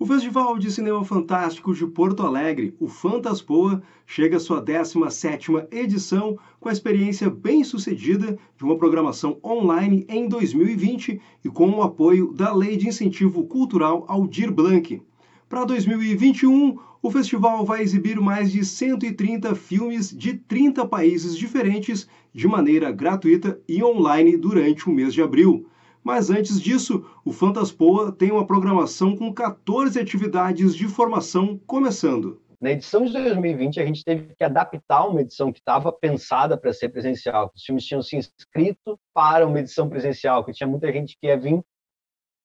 O Festival de Cinema Fantástico de Porto Alegre, o Fantaspoa, chega à sua 17ª edição com a experiência bem-sucedida de uma programação online em 2020 e com o apoio da Lei de Incentivo Cultural Aldir Blanc. Para 2021, o festival vai exibir mais de 130 filmes de 30 países diferentes de maneira gratuita e online durante o mês de abril. Mas antes disso, o Fantaspoa tem uma programação com 14 atividades de formação começando. Na edição de 2020, a gente teve que adaptar uma edição que estava pensada para ser presencial. Os filmes tinham se inscrito para uma edição presencial, que tinha muita gente que ia vir.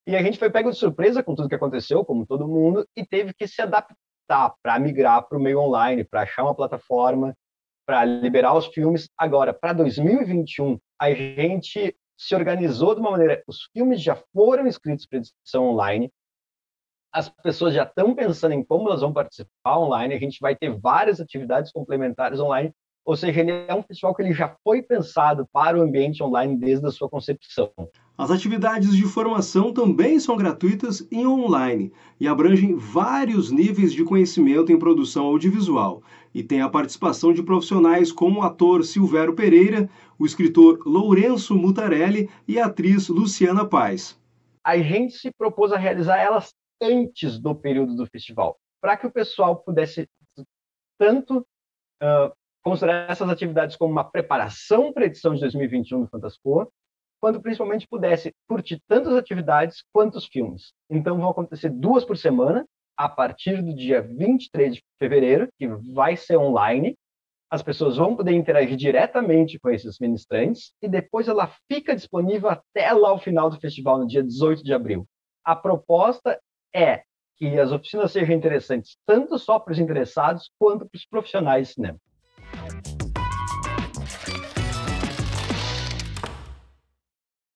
E a gente foi pego de surpresa com tudo que aconteceu, como todo mundo, e teve que se adaptar para migrar para o meio online, para achar uma plataforma, para liberar os filmes. Agora, para 2021, a gente se organizou de uma maneira. Os filmes já foram escritos para edição online, as pessoas já estão pensando em como elas vão participar online, a gente vai ter várias atividades complementares online, ou seja, ele é um festival que ele já foi pensado para o ambiente online desde a sua concepção. As atividades de formação também são gratuitas e online e abrangem vários níveis de conhecimento em produção audiovisual e tem a participação de profissionais como o ator Silvério Pereira, o escritor Lourenço Mutarelli e a atriz Luciana Paz. A gente se propôs a realizar elas antes do período do festival, para que o pessoal pudesse tanto uh, considerar essas atividades como uma preparação para a edição de 2021 do Fantaspoa, quando principalmente pudesse curtir tantas atividades quanto os filmes. Então vão acontecer duas por semana, a partir do dia 23 de fevereiro, que vai ser online. As pessoas vão poder interagir diretamente com esses ministrantes e depois ela fica disponível até lá o final do festival, no dia 18 de abril. A proposta é que as oficinas sejam interessantes tanto só para os interessados quanto para os profissionais de cinema.